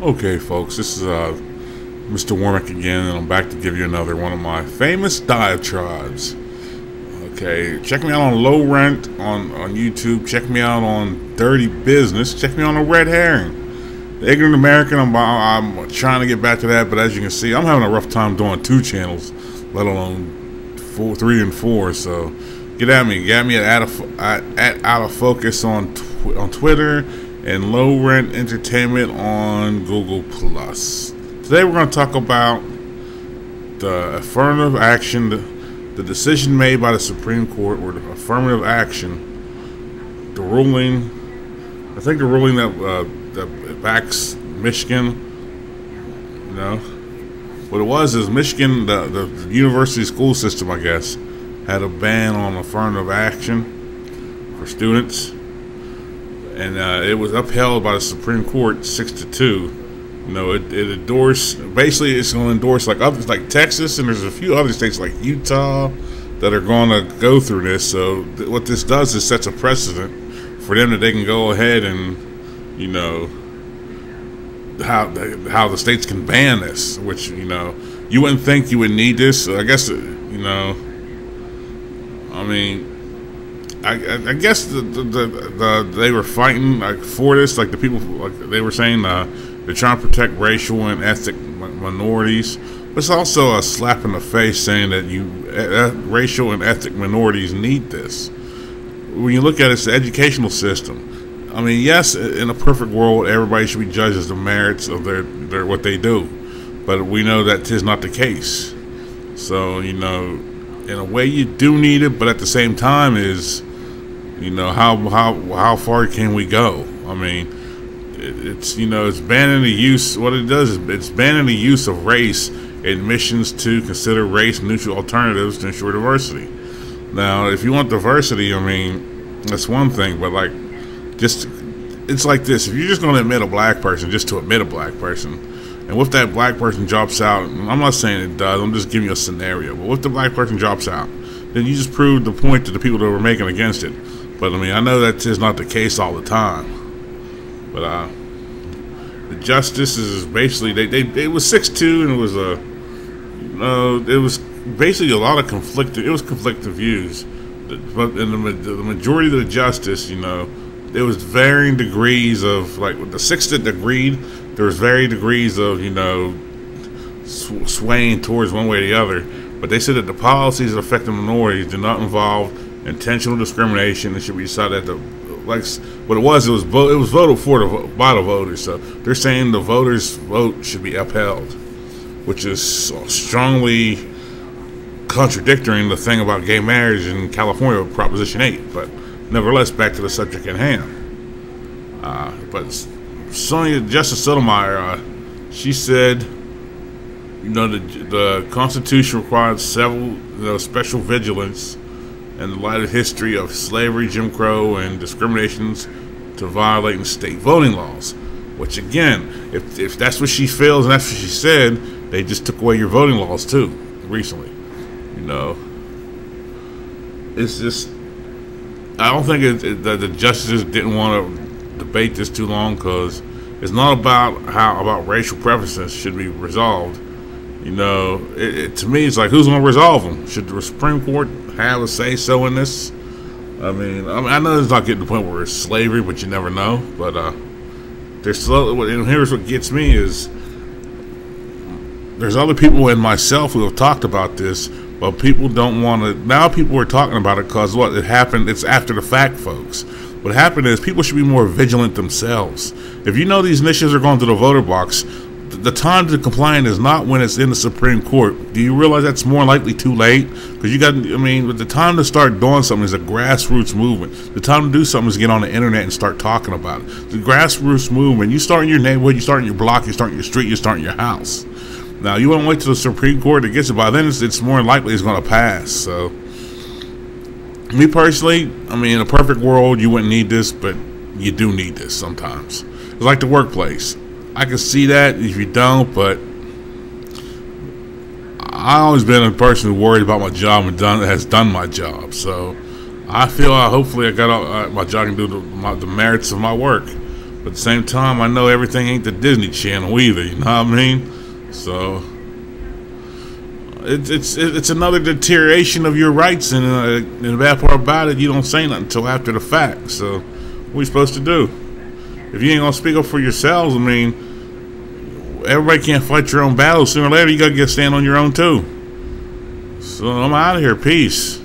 Okay, folks, this is uh, Mr. Wormack again, and I'm back to give you another one of my famous diatribes. Okay, check me out on Low Rent on, on YouTube. Check me out on Dirty Business. Check me on Red Herring. The Ignorant American, I'm, I'm trying to get back to that, but as you can see, I'm having a rough time doing two channels, let alone four, three and four. So get at me. Get at me at, out of, at, at Out of Focus on, tw on Twitter and Low Rent Entertainment on Google Plus. Today we're going to talk about the affirmative action, the, the decision made by the Supreme Court, or the affirmative action, the ruling. I think the ruling that uh, that backs Michigan. You know, what it was is Michigan, the, the, the university school system, I guess, had a ban on affirmative action for students and uh, it was upheld by the Supreme Court six to two. You know, it, it endorsed basically it's going to endorse like others like Texas and there's a few other states like Utah that are going to go through this. So th- what this does is sets a precedent for them that they can go ahead and you know how how the states can ban this, which you know you wouldn't think you would need this. I guess you know. I mean, I, I, guess the, the, the, the, they were fighting like for this, like the people, like they were saying, uh, they're trying to protect racial and ethnic minorities. But it's also a slap in the face saying that you uh, racial and ethnic minorities need this. When you look at it, it's the educational system. I mean, yes, in a perfect world, everybody should be judged as the merits of their, their what they do, but we know that is not the case. So you know, in a way, you do need it, but at the same time, is you know how how how far can we go? I mean, it's you know it's banning the use. What it does is it's banning the use of race in missions to consider race neutral alternatives to ensure diversity. Now, if you want diversity, I mean that's one thing, but like just it's like this: if you're just going to admit a black person just to admit a black person, and what if that black person drops out? I'm not saying it does. I'm just giving you a scenario. But what if the black person drops out? Then you just proved the point to the people that were making against it. But I mean, I know that is not the case all the time. But uh, the justice is basically they they it was six two and it was a uh, it was basically a lot of conflicting it was conflicting views. But in the, the majority of the justice, you know, there was varying degrees of like the six that agreed. There was varying degrees of you know sw- swaying towards one way or the other. But they said that the policies affecting minorities do not involve intentional discrimination. It should be decided at the like what it was. It was it was voted for the, by the voters. So they're saying the voters' vote should be upheld, which is strongly contradicting the thing about gay marriage in California, Proposition Eight. But nevertheless, back to the subject at hand. Uh, but Sonia Justice Sotomayor, uh, she said, you know, the, the Constitution requires several you know, special vigilance in the light of history of slavery, Jim Crow, and discriminations to violating state voting laws. Which again, if if that's what she feels and that's what she said, they just took away your voting laws too recently. You know, it's just I don't think that the justices didn't want to debate this too long because it's not about how about racial preferences should be resolved. You know, it, it, to me, it's like who's going to resolve them? Should the Supreme Court have a say so in this? I mean, I, mean, I know it's not getting to the point where it's slavery, but you never know. But uh, there's slow. And here's what gets me is there's other people and myself who have talked about this, but people don't want to. Now people are talking about it because what it happened. It's after the fact, folks. What happened is people should be more vigilant themselves. If you know these initiatives are going to the voter box, the time to complain is not when it's in the Supreme Court. Do you realize that's more likely too late? Because you got, I mean, the time to start doing something is a grassroots movement. The time to do something is get on the internet and start talking about it. The grassroots movement, you start in your neighborhood, you start in your block, you start in your street, you start in your house. Now, you won't wait till the Supreme Court to get it. By then, it's, it's more likely it's going to pass. So, me personally, I mean, in a perfect world, you wouldn't need this, but you do need this sometimes. It's like the workplace I can see that if you don't, but I always been a person who worried about my job and done has done my job. So I feel uh, hopefully I got uh, my job and do the, my, the merits of my work. But at the same time, I know everything ain't the Disney Channel either. You know what I mean? So it's it's it's another deterioration of your rights, and, uh, and the bad part about it, you don't say nothing until after the fact. So what are we supposed to do? If you ain't gonna speak up for yourselves, I mean, everybody can't fight your own battles. Sooner or later, you gotta get stand on your own too. So I'm out of here. Peace.